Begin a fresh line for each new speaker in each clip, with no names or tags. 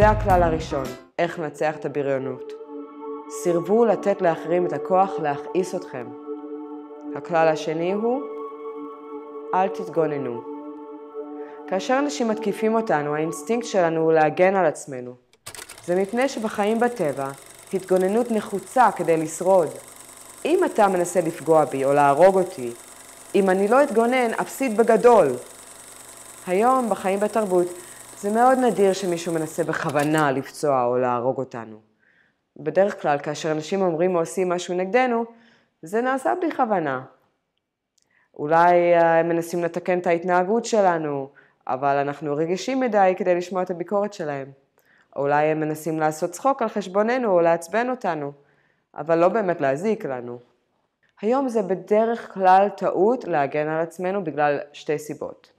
זה הכלל הראשון, איך לנצח את הבריונות. סירבו לתת לאחרים את הכוח להכעיס אתכם. הכלל השני הוא, אל תתגוננו. כאשר אנשים מתקיפים אותנו, האינסטינקט שלנו הוא להגן על עצמנו. זה מפני שבחיים בטבע, התגוננות נחוצה כדי לשרוד. אם אתה מנסה לפגוע בי או להרוג אותי, אם אני לא אתגונן, אפסיד בגדול. היום, בחיים בתרבות, זה מאוד נדיר שמישהו מנסה בכוונה לפצוע או להרוג אותנו. בדרך כלל, כאשר אנשים אומרים או עושים משהו נגדנו, זה נעשה בלי כוונה. אולי הם מנסים לתקן את ההתנהגות שלנו, אבל אנחנו רגישים מדי כדי לשמוע את הביקורת שלהם. אולי הם מנסים לעשות צחוק על חשבוננו או לעצבן אותנו, אבל לא באמת להזיק לנו. היום זה בדרך כלל טעות להגן על עצמנו בגלל שתי סיבות.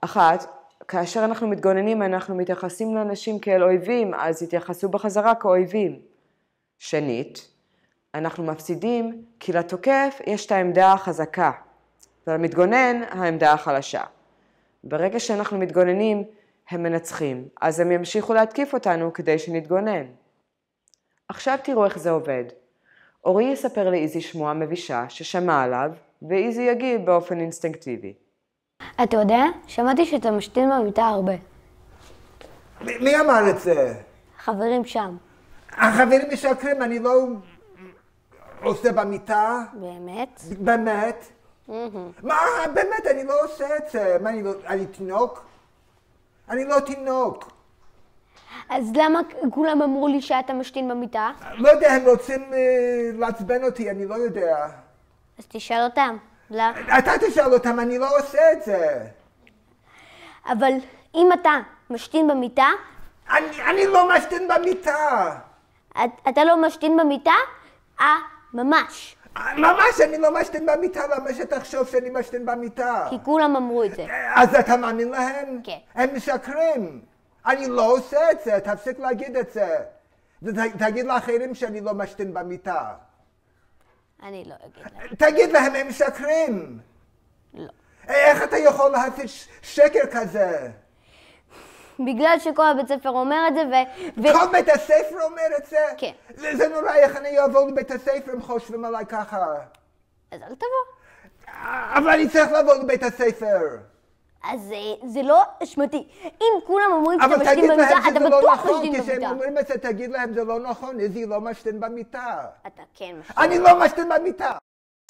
אחת, כאשר אנחנו מתגוננים אנחנו מתייחסים לאנשים כאל אויבים, אז יתייחסו בחזרה כאויבים. שנית, אנחנו מפסידים כי לתוקף יש את העמדה החזקה, ולמתגונן העמדה החלשה. ברגע שאנחנו מתגוננים, הם מנצחים, אז הם ימשיכו להתקיף אותנו כדי שנתגונן. עכשיו תראו איך זה עובד. אורי יספר לאיזי שמועה מבישה ששמע עליו, ואיזי יגיב באופן אינסטינקטיבי.
אתה יודע, שמעתי שאתה משתין במיטה הרבה.
מי אמר את זה?
חברים שם.
החברים משקרים, אני לא עושה במיטה.
באמת?
באמת? מה, באמת, אני לא עושה את זה. מה, אני לא... אני תינוק? אני לא תינוק.
אז למה כולם אמרו לי שאתה משתין במיטה?
לא יודע, הם רוצים אה, לעצבן אותי, אני לא יודע.
אז תשאל אותם. לא.
אתה תשאל אותם, אני לא עושה את זה.
אבל אם אתה משתין במיטה,
אני, אני לא משתין במיטה.
את, אתה לא משתין במיטה? אה, ממש.
ממש, אני לא משתין במיטה, למה שתחשוב שאני משתין במיטה?
כי כולם אמרו את זה.
אז אתה מאמין להם?
כן.
הם משקרים. אני לא עושה את זה, תפסיק להגיד את זה. תגיד לאחרים שאני לא משתין במיטה.
אני לא אגיד להם.
תגיד להם, הם משקרים.
לא.
איך אתה יכול להפיץ שקר כזה?
בגלל שכל הבית ספר אומר את זה, ו... ו...
כל בית הספר אומר את זה?
כן.
זה, זה נורא, איך אני אבוא לבית הספר אם חושבים עליי ככה?
אז אל תבוא.
אבל אני צריך לבוא לבית הספר.
אז אה, זה לא אשמתי. אם כולם אומרים שאתה
אבל
משתין
תגיד
במיטה,
להם
אתה
שזה לא
בטוח
נכון,
משתין
כשהם
במיטה.
אומרים את זה, תגיד להם זה לא נכון, איזי לא משתין במיטה.
אתה כן משתין.
אני לא משתין במיטה.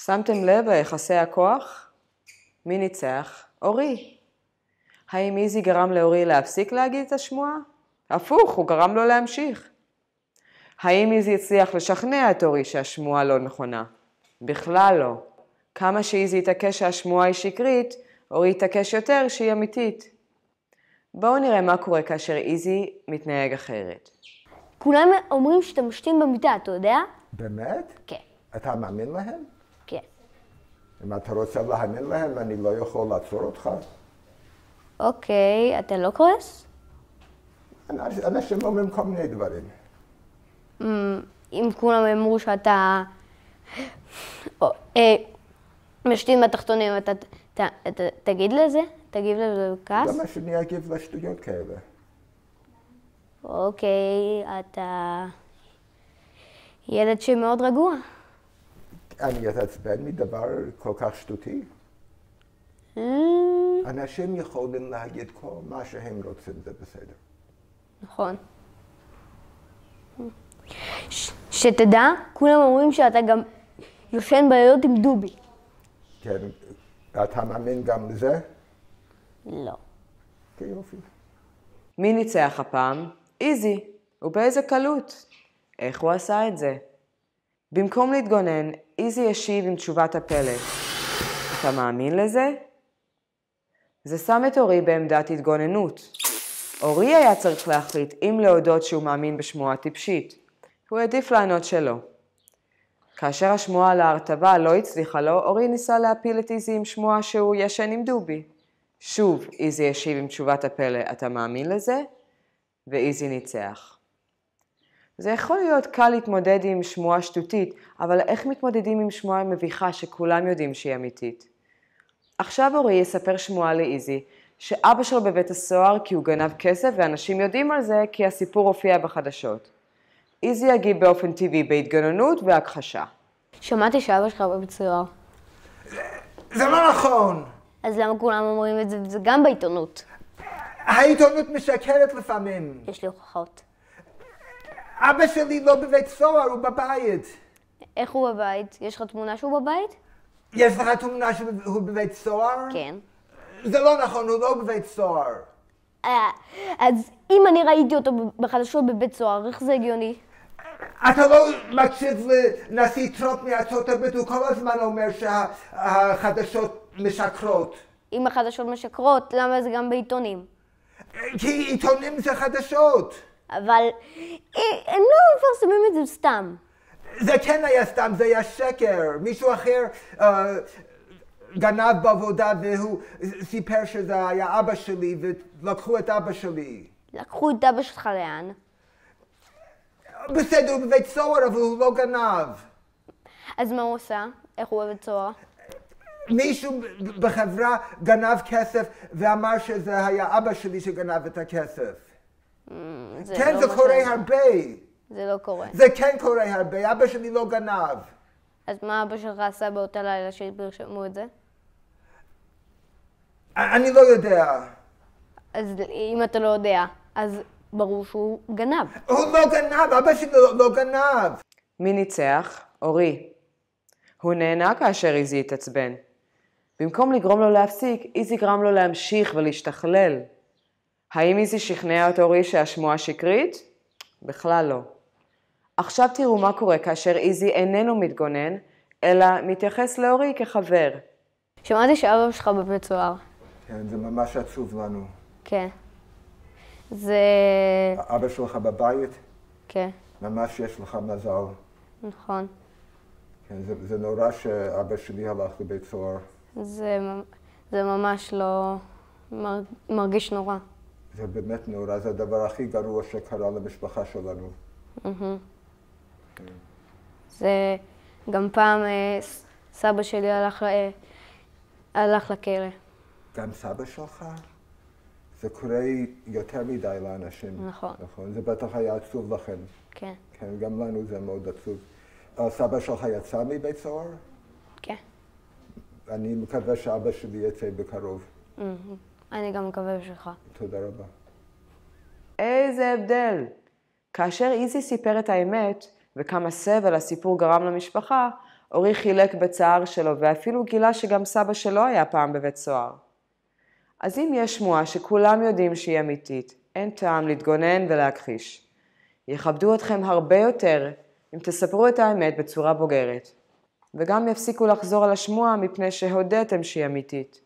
שמתם לב ליחסי הכוח? מי ניצח? אורי. האם איזי גרם לאורי להפסיק להגיד את השמועה? הפוך, הוא גרם לו להמשיך. האם איזי הצליח לשכנע את אורי שהשמועה לא נכונה? בכלל לא. כמה שאיזי התעקש שהשמועה היא שקרית, אורי התעקש יותר שהיא אמיתית. בואו נראה מה קורה כאשר איזי מתנהג אחרת.
כולם אומרים שאתה משתין במיטה, אתה יודע?
באמת?
כן.
אתה מאמין להם?
כן.
אם אתה רוצה להאמין להם, אני לא יכול לעצור אותך.
אוקיי, אתה לא כועס?
אנש- אנשים אומרים כל מיני דברים.
אמ, אם כולם אמרו שאתה או, אה, משתין בתחתונים, אתה ת- ת- תגיד לזה? תגיב לזה בכעס?
למה שאני אגיב לשטויות כאלה?
אוקיי, אתה ילד שמאוד רגוע.
אני אתעצבן מדבר כל כך שטותי?
אמ,
אנשים יכולים להגיד כל מה שהם רוצים, זה בסדר.
נכון. ש- שתדע, כולם אומרים שאתה גם יושן בלילות עם דובי.
כן, אתה מאמין גם לזה?
לא.
כן, יופי.
מי ניצח הפעם? איזי. ובאיזה קלות. איך הוא עשה את זה? במקום להתגונן, איזי השיב עם תשובת הפלא. אתה מאמין לזה? זה שם את אורי בעמדת התגוננות. אורי היה צריך להחליט אם להודות שהוא מאמין בשמועה טיפשית. הוא העדיף לענות שלא. כאשר השמועה על ההרטבה לא הצליחה לו, אורי ניסה להפיל את איזי עם שמועה שהוא ישן עם דובי. שוב, איזי השיב עם תשובת הפלא, אתה מאמין לזה? ואיזי ניצח. זה יכול להיות קל להתמודד עם שמועה שטותית, אבל איך מתמודדים עם שמועה מביכה שכולם יודעים שהיא אמיתית? עכשיו אורי יספר שמועה לאיזי, שאבא שלו בבית הסוהר כי הוא גנב כסף ואנשים יודעים על זה כי הסיפור הופיע בחדשות. איזי יגיב באופן טבעי בהתגוננות והכחשה.
שמעתי שאבא שלך בבית סוהר.
זה לא נכון.
אז למה כולם אומרים את זה? זה גם בעיתונות.
העיתונות משקרת לפעמים.
יש לי הוכחות.
אבא שלי לא בבית סוהר, הוא בבית.
איך הוא בבית? יש לך תמונה שהוא בבית?
יש לך תמונה שהוא בבית סוהר?
כן.
זה לא נכון, הוא לא בבית סוהר.
אה, אז אם אני ראיתי אותו בחדשות בבית סוהר, איך זה הגיוני?
אתה לא מקשיב לנשיא טראמפ מארצות הברית, הוא כל הזמן אומר שהחדשות משקרות.
אם החדשות משקרות, למה זה גם בעיתונים?
כי עיתונים זה חדשות.
אבל אה, הם לא מפרסמים את זה סתם.
זה כן היה סתם, זה היה שקר. מישהו אחר אה, גנב בעבודה והוא סיפר שזה היה אבא שלי ולקחו את אבא שלי.
לקחו את אבא שלך לאן?
בסדר, הוא בבית סוהר, אבל הוא לא גנב.
אז מה הוא עשה? איך הוא בבית סוהר?
מישהו בחברה גנב כסף ואמר שזה היה אבא שלי שגנב את הכסף.
זה
כן,
לא
זה קורה הרבה.
זה לא קורה.
זה כן קורה הרבה, אבא שלי לא גנב.
אז מה אבא שלך עשה באותה לילה שפרשמו את זה?
אני לא יודע.
אז אם אתה לא יודע, אז ברור שהוא גנב.
הוא לא גנב, אבא שלי לא, לא גנב.
מי ניצח? אורי. הוא נהנה כאשר איזי התעצבן. במקום לגרום לו להפסיק, איזי גרם לו להמשיך ולהשתכלל. האם איזי שכנע את אורי שהשמועה שקרית? בכלל לא. עכשיו תראו מה קורה כאשר איזי איננו מתגונן, אלא מתייחס לאורי כחבר.
שמעתי שאבא שלך בבית סוהר.
כן, זה ממש עצוב לנו.
כן. זה...
אבא שלך בבית,
כן,
ממש יש לך מזל.
נכון.
כן, זה, זה נורא שאבא שלי הלך לבית סוהר.
זה, זה ממש לא... מר, מרגיש נורא.
זה באמת נורא, זה הדבר הכי גרוע שקרה למשפחה שלנו.
זה... גם פעם אה, סבא שלי הלך, ל- הלך לכלא.
גם סבא שלך? זה קורה יותר מדי לאנשים.
נכון.
נכון, זה בטח היה עצוב לכם.
כן,
כן, גם לנו זה מאוד עצוב. אה, סבא שלך יצא מבית סוהר?
כן.
אני מקווה שאבא שלי יצא בקרוב.
מהמם. אני גם מקווה בשבילך.
תודה רבה.
איזה הבדל! כאשר איזי סיפר את האמת, וכמה סבל הסיפור גרם למשפחה, אורי חילק בצער שלו, ואפילו גילה שגם סבא שלו היה פעם בבית סוהר. אז אם יש שמועה שכולם יודעים שהיא אמיתית, אין טעם להתגונן ולהכחיש. יכבדו אתכם הרבה יותר אם תספרו את האמת בצורה בוגרת. וגם יפסיקו לחזור על השמועה מפני שהודיתם שהיא אמיתית.